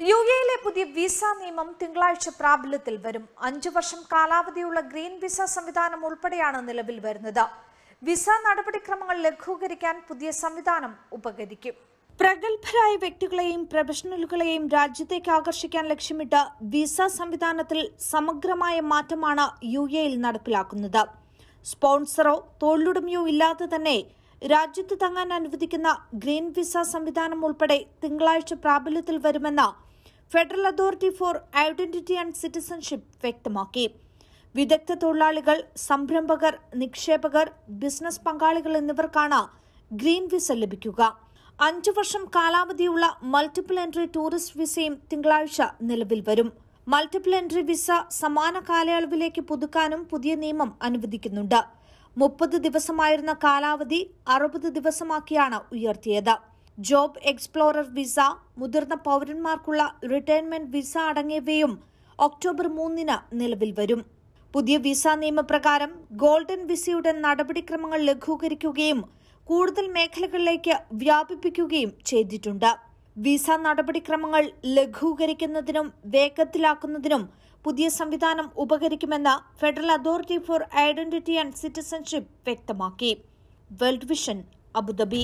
U എയിലെ പുതിയ visa നിയമം തിങ്കളാഴ്ച പ്രാബല്യത്തിൽ വരും. അഞ്ചു വർഷം കാലാവധിയുള്ള ഗ്രീൻ വിസ സംവിധാനം ഉൾപ്പെടെയാണ് നിലവിൽ വരുന്നത്. വിസ നടപടിക്രമങ്ങൾ ലഘൂകരിക്കാൻ പുതിയ സംവിധാനം ഉപകരിക്കും. പ്രഗത്ഭരായ വ്യക്തികളെയും പ്രൊഫഷണലുകളെയും രാജ്യത്തേക്ക് ആകർഷിക്കാൻ ലക്ഷ്യമിട്ട് വിസ സംവിധാനത്തിൽ സമഗ്രമായ മാറ്റമാണ് യു എയിൽ നടപ്പിലാക്കുന്നത്. സ്പോൺസറോ തൊഴിലുടമയോ ഇല്ലാതെ തന്നെ രാജ്യത്ത് തങ്ങാൻ അനുവദിക്കുന്ന ഗ്രീൻ വിസ സംവിധാനം ഉൾപ്പെടെ തിങ്കളാഴ്ച പ്രാബല്യത്തിൽ വരുമെന്ന് federal authority for identity and citizenship വ്യക്തമാക്കി. വിദഗ്ധ തൊഴിലാളികൾ സംരംഭകർ നിക്ഷേപകർ ബിസിനസ് പങ്കാളികൾ എന്നിവർക്കാണ് ഗ്രീൻ വിസ ലഭിക്കുക. അഞ്ചു വർഷം കാലാവധിയുള്ള മൾട്ടിപ്പിൾ എൻട്രി ടൂറിസ്റ്റ് വിസയും തിങ്കളാഴ്ച നിലവിൽ വരും. മൾട്ടിപ്പിൾ എൻട്രി വിസ സമാന കാലയളവിലേക്ക് പുതുക്കാനും പുതിയ നിയമം അനുവദിക്കുന്നുണ്ട്. മുപ്പത് ദിവസമായിരുന്ന കാലാവധി അറുപത് ദിവസമാക്കിയാണ് ഉയർത്തിയത്. ജോബ് എക്സ്പ്ലോറർ വിസ മുതിർന്ന പൗരന്മാർക്കുള്ള റിട്ടയർമെന്റ് വിസ അടങ്ങിയവയും ഒക്ടോബർ മൂന്നിന് നിലവിൽ വരും. പുതിയ വിസ നിയമപ്രകാരം ഗോൾഡൻ വിസയുടെ നടപടിക്രമങ്ങൾ ലഘൂകരിക്കുകയും കൂടുതൽ മേഖലകളിലേക്ക് വ്യാപിപ്പിക്കുകയും ചെയ്തിട്ടുണ്ട്. വിസ നടപടിക്രമങ്ങൾ ലഘൂകരിക്കുന്നതിനും വേഗത്തിലാക്കുന്നതിനും പുതിയ സംവിധാനം ഉപകരിക്കുമെന്ന് federal authority for identity and citizenship വ്യക്തമാക്കി. World vision Abu Dhabi.